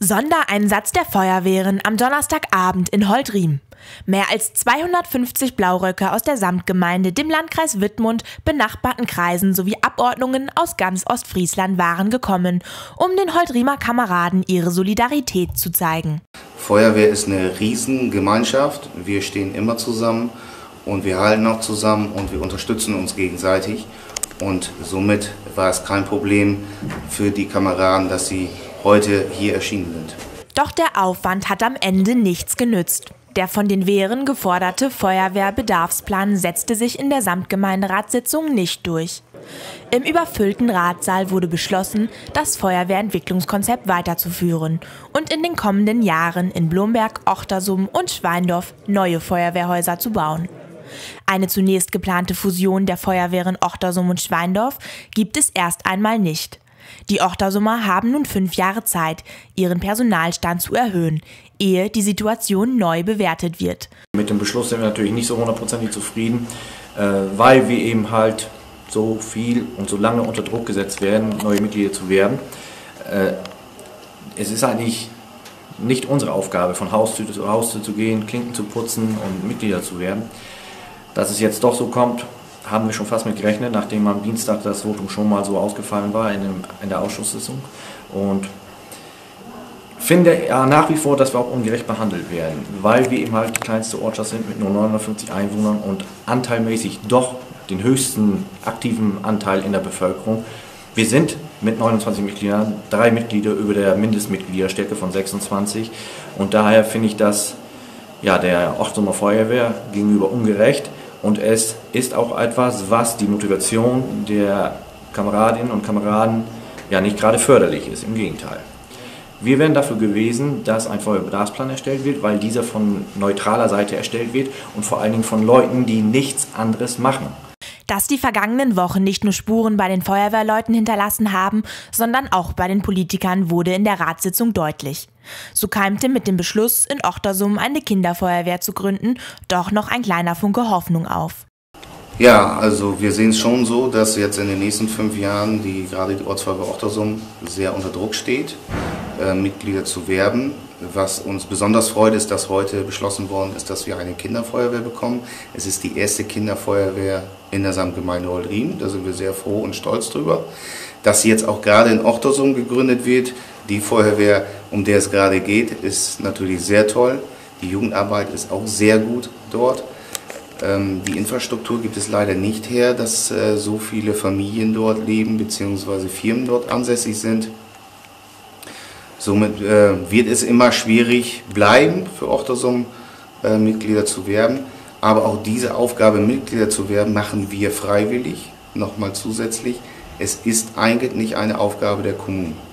Sondereinsatz der Feuerwehren am Donnerstagabend in Holdriem. Mehr als 250 Blauröcke aus der Samtgemeinde, dem Landkreis Wittmund, benachbarten Kreisen sowie Abordnungen aus ganz Ostfriesland waren gekommen, um den Holdriemer Kameraden ihre Solidarität zu zeigen. Feuerwehr ist eine Riesengemeinschaft. Wir stehen immer zusammen und wir halten auch zusammen und wir unterstützen uns gegenseitig. Und somit war es kein Problem für die Kameraden, dass sie heute hier erschienen sind. Doch der Aufwand hat am Ende nichts genützt. Der von den Wehren geforderte Feuerwehrbedarfsplan setzte sich in der Samtgemeinderatssitzung nicht durch. Im überfüllten Ratsaal wurde beschlossen, das Feuerwehrentwicklungskonzept weiterzuführen und in den kommenden Jahren in Blomberg, Ochtersum und Schweindorf neue Feuerwehrhäuser zu bauen. Eine zunächst geplante Fusion der Feuerwehren Ochtersum und Schweindorf gibt es erst einmal nicht. Die Ochtersumer haben nun fünf Jahre Zeit, ihren Personalstand zu erhöhen, ehe die Situation neu bewertet wird. Mit dem Beschluss sind wir natürlich nicht so hundertprozentig zufrieden, äh, weil wir eben halt so viel und so lange unter Druck gesetzt werden, neue Mitglieder zu werden. Äh, es ist eigentlich nicht unsere Aufgabe, von Haustür zu Haustür zu gehen, Klinken zu putzen und Mitglieder zu werden. Dass es jetzt doch so kommt, haben wir schon fast mit gerechnet, nachdem am Dienstag das Votum schon mal so ausgefallen war in, dem, in der Ausschusssitzung. Und finde ja nach wie vor, dass wir auch ungerecht behandelt werden, weil wir eben halt die kleinste Ortschaft sind mit nur 950 Einwohnern und anteilmäßig doch den höchsten aktiven Anteil in der Bevölkerung. Wir sind mit 29 Mitgliedern drei Mitglieder über der Mindestmitgliederstärke von 26 und daher finde ich das ja, der Ochtumer Feuerwehr gegenüber ungerecht. Und es ist auch etwas, was die Motivation der Kameradinnen und Kameraden ja nicht gerade förderlich ist, im Gegenteil. Wir wären dafür gewesen, dass ein Feuerbedarfsplan erstellt wird, weil dieser von neutraler Seite erstellt wird und vor allen Dingen von Leuten, die nichts anderes machen. Dass die vergangenen Wochen nicht nur Spuren bei den Feuerwehrleuten hinterlassen haben, sondern auch bei den Politikern wurde in der Ratssitzung deutlich. So keimte mit dem Beschluss, in Ochtersum eine Kinderfeuerwehr zu gründen, doch noch ein kleiner Funke Hoffnung auf. Ja, also wir sehen es schon so, dass jetzt in den nächsten fünf Jahren die gerade die Ortsfeuerwehr Ochtersum sehr unter Druck steht, Mitglieder zu werben. Was uns besonders freut, ist, dass heute beschlossen worden ist, dass wir eine Kinderfeuerwehr bekommen. Es ist die erste Kinderfeuerwehr in der Samtgemeinde Holdriem. Da sind wir sehr froh und stolz drüber. Dass sie jetzt auch gerade in Ochtersum gegründet wird, die Feuerwehr, um der es gerade geht, ist natürlich sehr toll. Die Jugendarbeit ist auch sehr gut dort. Ähm, die Infrastruktur gibt es leider nicht her, dass äh, so viele Familien dort leben bzw. Firmen dort ansässig sind. Somit äh, wird es immer schwierig bleiben, für Ochtersum äh, Mitglieder zu werben. Aber auch diese Aufgabe, Mitglieder zu werben, machen wir freiwillig, nochmal zusätzlich. Es ist eigentlich nicht eine Aufgabe der Kommunen.